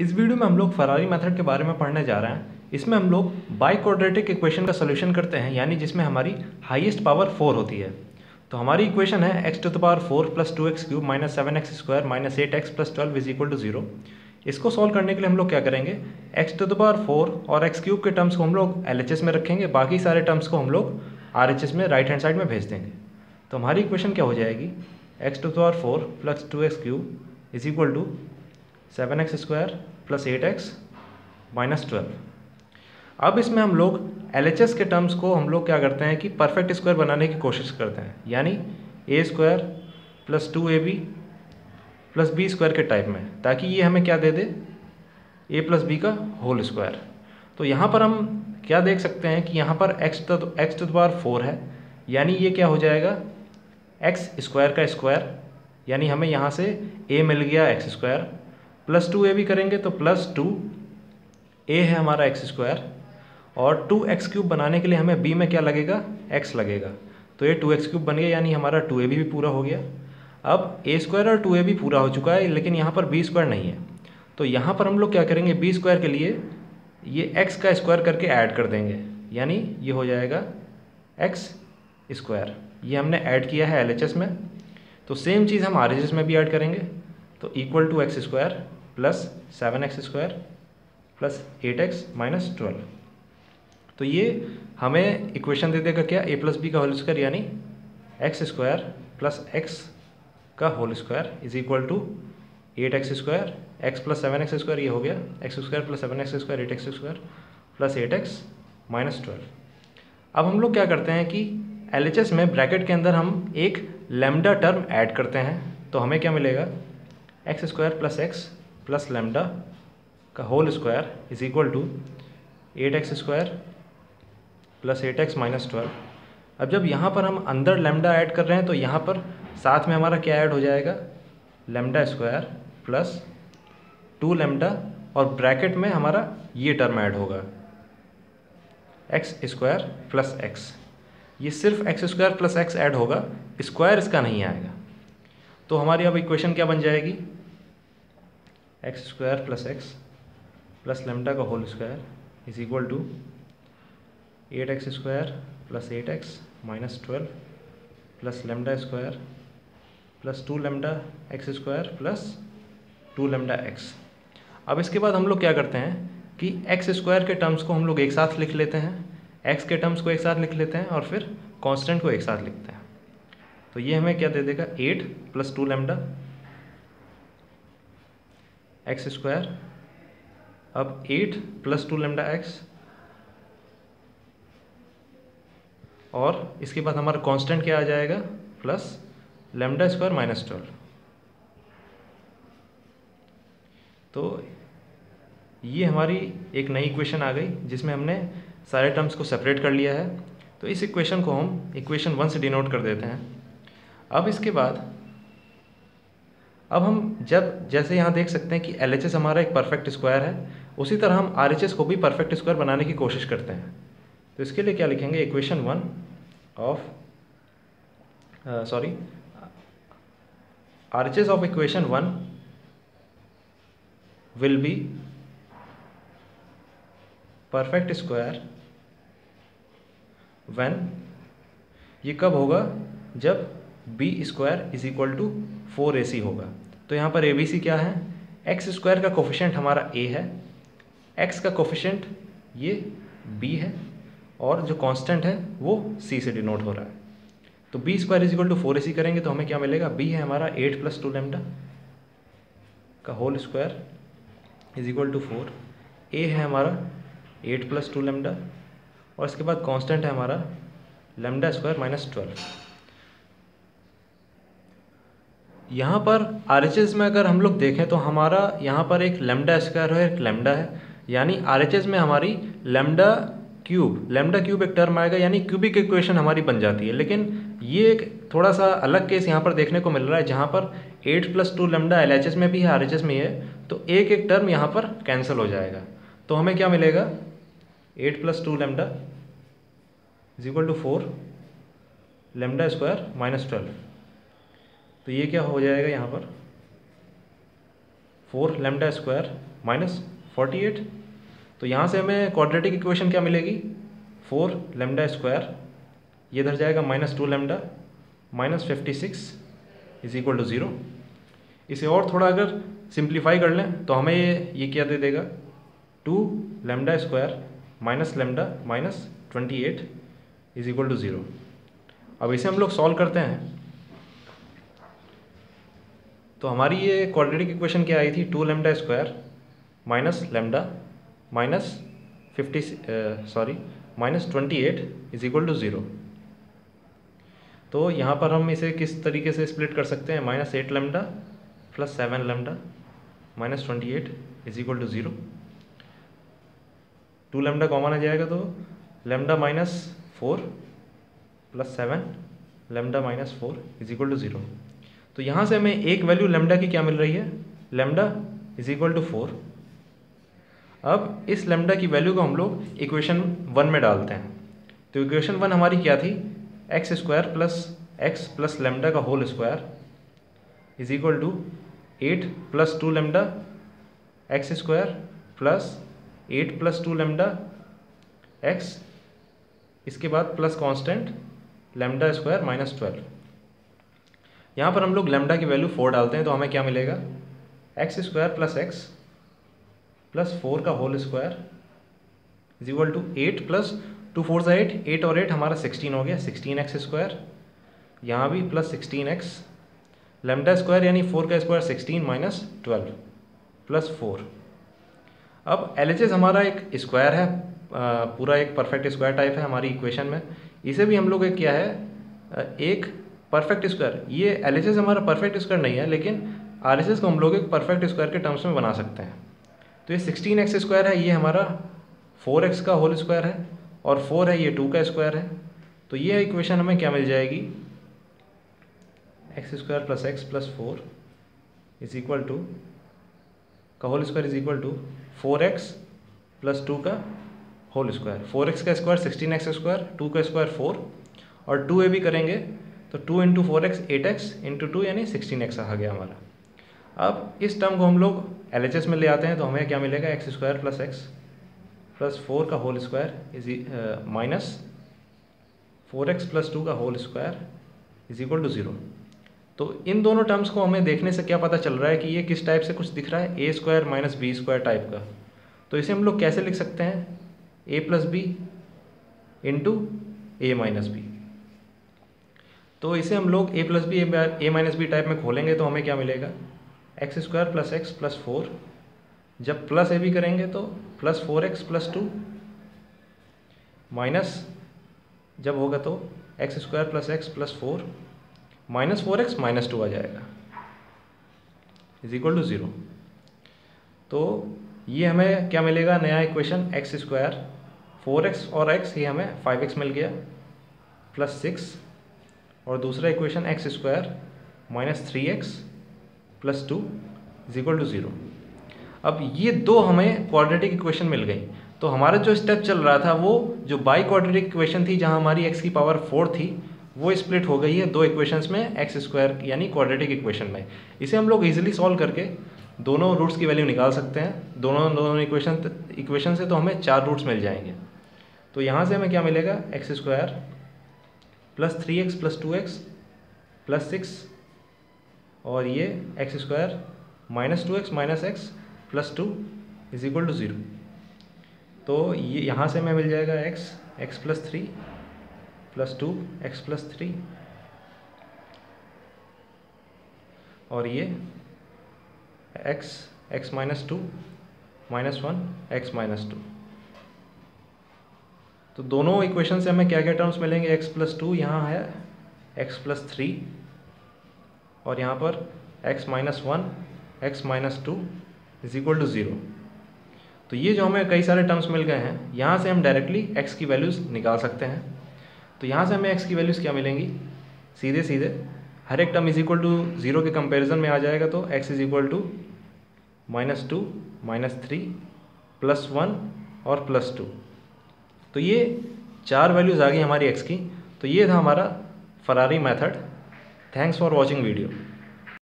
इस वीडियो में हम लोग फरारी मेथड के बारे में पढ़ने जा रहे हैं। इसमें हम लोग बाई इक्वेशन का सोल्यूशन करते हैं, यानी जिसमें हमारी हाईएस्ट पावर फोर होती है। तो हमारी इक्वेशन है x to the power four plus two x cube minus seven x square minus eight x plus twelve is equal to zero इसको सॉल्व करने के लिए हम लोग क्या करेंगे? X to the power four और एक्स क्यूब के टर्म्स को हम लोग एलएचएस में रखेंगे, बाकी सारे टर्म्स को हम लोग आरएचएस में राइट हैंड साइड में भेज देंगे। तो हमारी इक्वेशन क्या हो जाएगी? X to the power four plus two x cube is equal to seven x square plus eight x minus twelve. अब इसमें हम लोग एल एच एस के टर्म्स को हम लोग क्या करते हैं कि परफेक्ट स्क्वायर बनाने की कोशिश करते हैं। यानी a square plus two a b plus b square के टाइप में, ताकि ये हमें क्या दे दे? ए प्लस बी का होल स्क्वायर। तो यहाँ पर हम क्या देख सकते हैं कि यहाँ पर x x to power four है। यानी ये क्या हो जाएगा? एक्स स्क्वायर का स्क्वायर। यानी हमें यहाँ से ए मिल गया x square. Plus two a भी करेंगे तो प्लस टू ए है हमारा एक्स स्क्वायर और टू एक्स क्यूब बनाने के लिए हमें बी में क्या लगेगा? एक्स लगेगा। तो ये टू एक्स क्यूब बन गया, यानी हमारा टू ए बी भी पूरा हो गया। अब ए स्क्वायर और टू ए भी पूरा हो चुका है, लेकिन यहाँ पर बी स्क्वायर नहीं है। तो यहाँ पर हम लोग क्या करेंगे? बी स्क्वायर के लिए ये एक्स का स्क्वायर करके ऐड कर देंगे। यानी ये हो जाएगा एक्स स्क्वायर। ये हमने ऐड किया है एल में। तो सेम चीज़ हम आर में भी ऐड करेंगे। तो equal to x square plus seven x square plus eight x minus twelve तो ये हमें इक्वेशन दे देगा क्या? ए प्लस बी का होल स्क्वायर यानी एक्स स्क्वायर प्लस एक्स का whole square is equal to eight x square x plus seven x square ये हो गया x square plus seven x square eight x square plus eight x minus twelve अब हम लोग क्या करते हैं कि एल में ब्रैकेट के अंदर हम एक लेमडा टर्म ऐड करते हैं तो हमें क्या मिलेगा? X square plus x plus lambda का whole square is equal to eight x square plus eight x minus twelve अब जब यहाँ पर हम अंदर लेमडा ऐड कर रहे हैं तो यहाँ पर साथ में हमारा क्या ऐड हो जाएगा? Lambda square plus two lambda और ब्रैकेट में हमारा ये टर्म ऐड होगा। एक्स स्क्वायर प्लस एक्स ये सिर्फ़ x square plus x add होगा स्क्वायर इसका नहीं आएगा। तो हमारी अब इक्वेशन क्या बन जाएगी? X square plus x plus lambda का whole square is equal to eight x square plus eight x minus twelve plus lambda square plus two lambda x square plus two lambda x अब इसके बाद हम लोग क्या करते हैं कि एक्स स्क्वायर के टर्म्स को हम लोग एक साथ लिख लेते हैं एक्स के टर्म्स को एक साथ लिख लेते हैं और फिर कांस्टेंट को एक साथ लिखते हैं। तो ये हमें क्या दे देगा? Eight plus two lambda x square अब eight plus two lambda x और इसके बाद हमारा कांस्टेंट क्या आ जाएगा? Plus lambda square minus twelve तो ये हमारी एक नई इक्वेशन आ गई, जिसमें हमने सारे टर्म्स को सेपरेट कर लिया है। तो इस इक्वेशन को हम इक्वेशन वन से डिनोट कर देते हैं। अब इसके बाद अब हम जब, जैसे यहाँ देख सकते हैं कि LHS हमारा एक परफेक्ट स्क्वायर है, उसी तरह हम RHS को भी परफेक्ट स्क्वायर बनाने की कोशिश करते हैं। तो इसके लिए क्या लिखेंगे? Equation one of sorry RHS of equation one will be perfect square when ये कब होगा? जब b square is equal to four a c होगा। तो यहाँ पर ए बी सी क्या है? एक्स स्क्वायर का कोफिशेंट हमारा ए है। एक्स का कोफिशेंट ये बी है और जो कांस्टेंट है वो सी से डिनोट हो रहा है। तो b square is equal to four a c करेंगे तो हमें क्या मिलेगा? बी है हमारा एट प्लस टू लेमडा का whole square is equal to four a है हमारा एट प्लस टू लेमडा और इसके बाद कांस्टेंट है हमारा लेमडा स्क्वायर माइनस ट्वेल्व यहाँ पर आर में अगर हम लोग देखें तो हमारा यहाँ पर एक लेमडा स्क्वायर है, एक लेमडा है। यानी आर में हमारी लेमडा क्यूब लेमडा क्यूब एक टर्म आएगा, यानी क्यूबिक इक्वेशन हमारी बन जाती है। लेकिन ये एक थोड़ा सा अलग केस यहाँ पर देखने को मिल रहा है, जहाँ पर eight plus two lambda L में भी है आर में है तो एक एक टर्म यहाँ पर कैंसिल हो जाएगा। तो हमें क्या मिलेगा? Eight plus two lambda is equal to four lambda square minus twelve तो ये क्या हो जाएगा यहाँ पर? Four lambda square minus forty eight. तो यहाँ से हमें क्वाड्रेटिक इक्वेशन क्या मिलेगी? फोर लेमडा स्क्वायर, ये इधर जाएगा minus two lambda, minus fifty six is equal to zero. इसे और थोड़ा अगर सिंप्लीफाई कर लें तो हमें ये ये क्या दे देगा? Two lambda square minus lambda minus twenty eight is equal to zero. अब इसे हम लोग सॉल्व करते हैं। तो हमारी ये क्वाड्रेटिक इक्वेशन क्या आई थी? Two lambda square minus lambda minus fifty sorry minus twenty eight is equal to zero तो यहाँ पर हम इसे किस तरीके से स्प्लिट कर सकते हैं? Minus eight lambda plus seven lambda minus twenty eight is equal to zero two lambda common आ जाएगा तो lambda minus four plus seven lambda minus four is equal to zero तो यहाँ से हमें एक वैल्यू लेमडा की क्या मिल रही है? Lambda is equal to four अब इस लेमडा की वैल्यू को हम लोग इक्वेशन वन में डालते हैं। तो इक्वेशन वन हमारी क्या थी? X square plus x plus lambda का whole square is equal to eight plus two lambda x square plus eight plus two lambda x इसके बाद plus constant lambda square minus twelve यहाँ पर हम लोग लेमडा की वैल्यू फोर डालते हैं तो हमें क्या मिलेगा? X square plus x plus four का whole square is equal to eight plus two four ज़ा एट एट और एट हमारा सिक्सटीन हो गया सिक्सटीन एक्स स्क्वायर यहाँ भी plus sixteen x lambda square यानी फोर का square sixteen minus twelve plus four अब एलएचएस हमारा एक स्क्वायर है पूरा एक परफेक्ट स्क्वायर टाइप है हमारी इक्वेशन में। इसे भी हम लोग क्या है एक परफेक्ट स्क्वायर ये एलएचएस हमारा परफेक्ट स्क्वायर नहीं है, लेकिन आर को हम लोग एक परफेक्ट स्क्वायर के टर्म्स में बना सकते हैं। तो ये सिक्सटीन एक्स स्क्वायर है, ये हमारा फोर एक्स का होल स्क्वायर है, और फोर है, ये टू का स्क्वायर है। तो ये इक्वेशन हमें क्या मिल जाएगी? X square plus x plus four is equal to का whole square is equal to four x plus two का होल स्क्वायर फोर एक्स का square sixteen x square two का स्क्वायर फोर और टू ए भी करेंगे तो two into four x eight x into two यानी sixteen x आ गया हमारा। अब इस टर्म को हम लोग एल एच एस में ले आते हैं तो हमें क्या मिलेगा? X square plus x plus four का whole square is minus four x plus two का whole square is equal to zero तो इन दोनों टर्म्स को हमें देखने से क्या पता चल रहा है कि ये किस टाइप से कुछ दिख रहा है? A square minus b square type का। तो इसे हम लोग कैसे लिख सकते हैं? A plus b into a minus b तो इसे हम लोग a plus b a minus b type में खोलेंगे तो हमें क्या मिलेगा? X square plus x plus four जब प्लस ए बी करेंगे तो plus four x plus two minus जब होगा तो x square plus x plus four minus four x minus two आ जाएगा। इज़ इक्वल टू ज़ीरो तो ये हमें क्या मिलेगा? नया equation x square four x और एक्स ये हमें फाइव एक्स मिल गया प्लस सिक्स और दूसरा equation x square minus three x plus two is equal to zero अब ये दो हमें क्वाड्रेटिक इक्वेशन मिल गई। तो हमारा जो स्टेप चल रहा था, वो जो बाई क्वाड्रेटिक इक्वेशन थी, जहाँ हमारी एक्स की पावर फोर थी, वो स्प्लिट हो गई है दो इक्वेशंस में एक्स स्क्वायर यानी क्वाड्रेटिक इक्वेशन में। इसे हम लोग इजीली सॉल्व करके दोनों रूट्स की वैल्यू निकाल सकते हैं। दोनों दोनों इक्वेशन इक्वेशन से तो हमें चार रूट्स मिल जाएँगे। तो यहाँ से हमें क्या मिलेगा? X square plus three x plus two x plus six और ये x square minus two x minus x plus two is equal to zero. तो ये यहाँ से मैं मिल जाएगा x x plus three plus two, x plus three और ये x x minus two minus one, x minus two. तो दोनों इक्वेशन से हमें क्या क्या टर्म्स मिलेंगे? एक्स प्लस टू यहाँ है एक्स प्लस थ्री और यहाँ पर x minus one x minus two is equal to zero तो ये जो हमें कई सारे टर्म्स मिल गए हैं, यहाँ से हम डायरेक्टली एक्स की वैल्यूज़ निकाल सकते हैं। तो यहाँ से हमें एक्स की वैल्यूज़ क्या मिलेंगी? सीधे सीधे, हर एक term is equal to zero के कंपैरिजन में आ जाएगा तो x is equal to minus two minus three plus one और प्लस टू तो ये चार वैल्यूज़ आ गई हमारी एक्स की। तो ये था हमारा Ferrari method thanks for watching video